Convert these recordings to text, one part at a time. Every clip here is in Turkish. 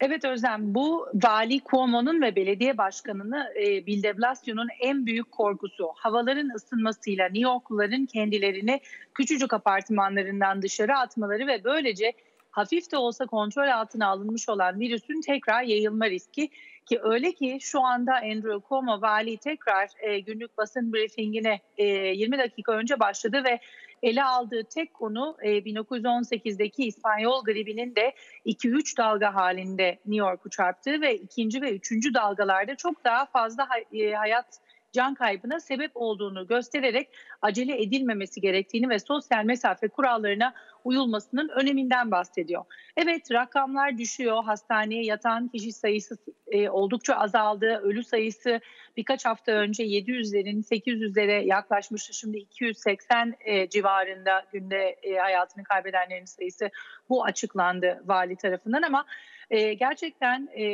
Evet Özlem, bu Vali Cuomo'nun ve belediye başkanını e, Bill de Blasio'nun en büyük korkusu. Havaların ısınmasıyla New Yorkluların kendilerini küçücük apartmanlarından dışarı atmaları ve böylece hafif de olsa kontrol altına alınmış olan virüsün tekrar yayılma riski. Ki öyle ki şu anda Andrew Cuomo vali tekrar e, günlük basın briefingine e, 20 dakika önce başladı ve ele aldığı tek konu e, 1918'deki İspanyol gribinin de 2-3 dalga halinde New York'u çarptığı ve ikinci ve üçüncü dalgalarda çok daha fazla e, hayat can kaybına sebep olduğunu göstererek acele edilmemesi gerektiğini ve sosyal mesafe kurallarına uyulmasının öneminden bahsediyor. Evet rakamlar düşüyor. Hastaneye yatan kişi sayısı e, oldukça azaldı. Ölü sayısı birkaç hafta önce 700'lerin 800'lere yaklaşmıştı. Şimdi 280 e, civarında günde e, hayatını kaybedenlerin sayısı bu açıklandı vali tarafından ama e, gerçekten e,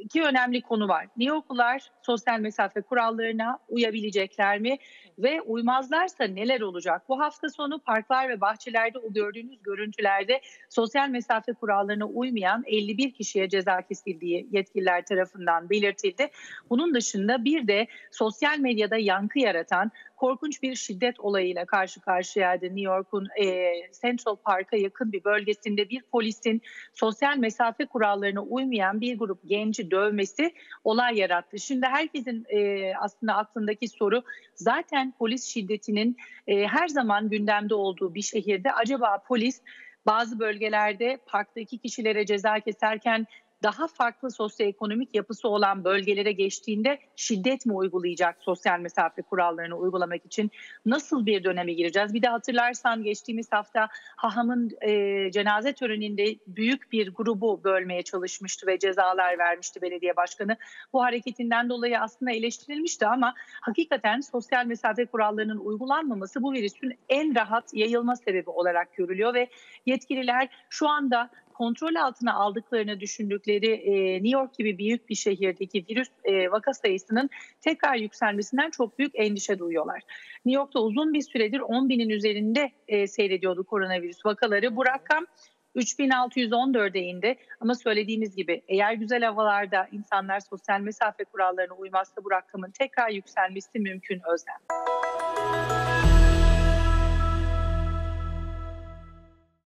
iki önemli konu var. New Yorklular sosyal mesafe kurallarına uyabilecekler mi? Ve uymazlarsa neler olacak? Bu hafta sonu parklar ve bahçelerde o gördüğünüz görüntülerde sosyal mesafe kurallarına uymayan 51 kişiye ceza kesildiği yetkililer tarafından belirtildi. Bunun dışında bir de sosyal medyada yankı yaratan korkunç bir şiddet olayıyla karşı karşıyaydı New York'un e, Central Park'a yakın bir bölgesinde bir polisin sosyal mesafe kurallarına uymayan bir grup genci dövmesi olay yarattı. Şimdi herkesin e, aslında aklındaki soru zaten polis şiddetinin e, her zaman gündemde olduğu bir şehirde acaba polis bazı bölgelerde parktaki kişilere ceza keserken daha farklı sosyoekonomik yapısı olan bölgelere geçtiğinde şiddet mi uygulayacak sosyal mesafe kurallarını uygulamak için? Nasıl bir döneme gireceğiz? Bir de hatırlarsan geçtiğimiz hafta Haham'ın e, cenaze töreninde büyük bir grubu bölmeye çalışmıştı ve cezalar vermişti belediye başkanı. Bu hareketinden dolayı aslında eleştirilmişti ama hakikaten sosyal mesafe kurallarının uygulanmaması bu virüsün en rahat yayılma sebebi olarak görülüyor ve yetkililer şu anda kontrol altına aldıklarını düşündükleri e, New York gibi büyük bir şehirdeki virüs e, vaka sayısının tekrar yükselmesinden çok büyük endişe duyuyorlar. New York'ta uzun bir süredir 10 binin üzerinde e, seyrediyordu koronavirüs vakaları. Bu rakam 3614'e indi ama söylediğimiz gibi eğer güzel havalarda insanlar sosyal mesafe kurallarına uymazsa bu rakamın tekrar yükselmesi mümkün Özlem.